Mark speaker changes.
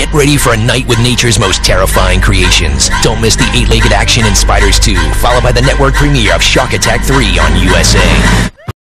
Speaker 1: Get ready for a night with nature's most terrifying creations. Don't miss the eight-legged action in Spiders 2, followed by the network premiere of Shark Attack 3 on USA.